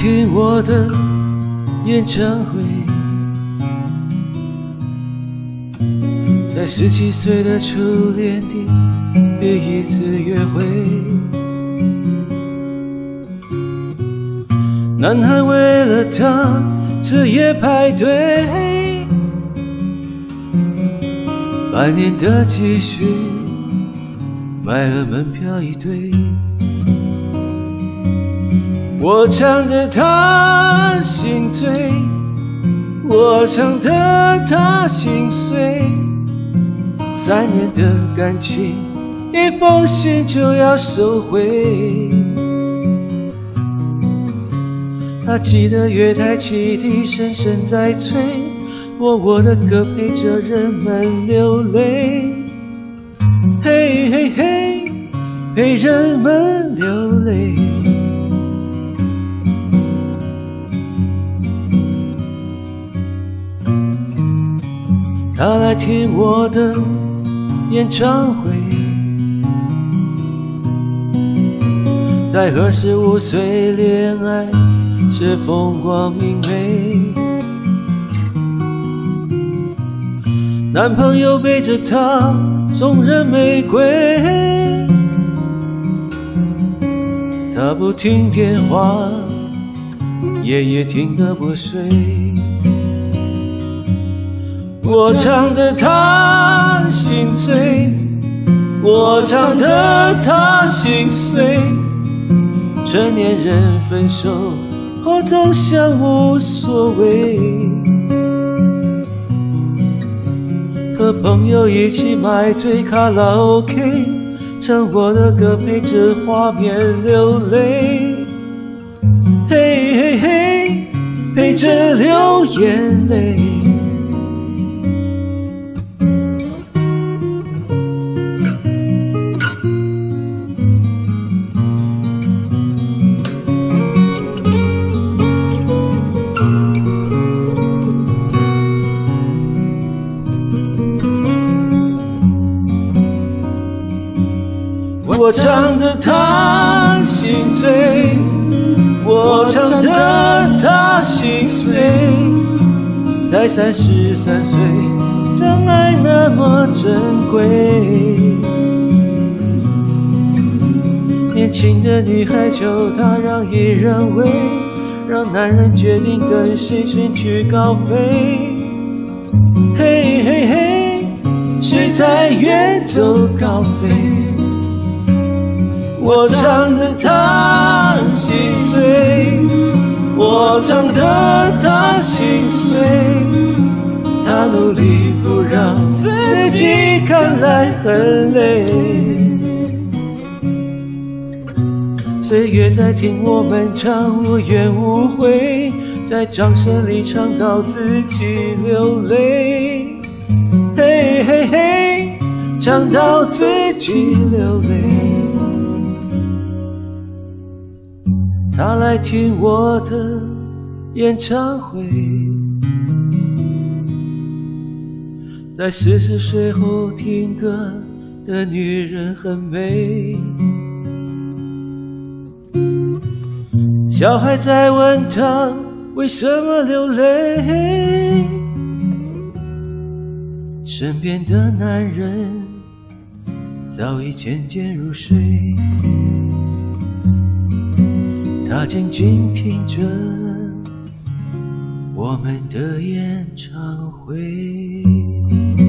听我的演唱会，在十七岁的初恋地第一次约会，男孩为了她彻夜排队，半年的积蓄买了门票一对。我唱得他心醉，我唱得他心碎。三年的感情，一封信就要收回。他记得月台汽笛声声在催，播我的歌陪着人们流泪。嘿嘿嘿，陪人们流泪。他来听我的演唱会，在二十五岁恋爱是风光明媚，男朋友背着她送人玫瑰，她不听电话，夜夜听得不睡。我唱得他心醉，我唱得他心碎。成年人分手后都想无所谓，和朋友一起买醉卡拉 OK，唱我的歌陪着画面流泪。嘿嘿嘿，陪着流眼泪。我唱得他心醉，我唱得他心碎。才三十三岁，真爱那么珍贵。年轻的女孩求他让一让位，让男人决定跟谁身居高飞。嘿嘿嘿，谁在远走高飞？我唱得他心醉，我唱得他心碎，他努力不让自己看来很累。岁月在听我们唱无怨无悔，在掌声里唱到自己流泪。嘿嘿嘿，唱到自己流泪。他来听我的演唱会，在四十岁后听歌的女人很美。小孩在问他为什么流泪，身边的男人早已渐渐入睡。他静静听着我们的演唱会。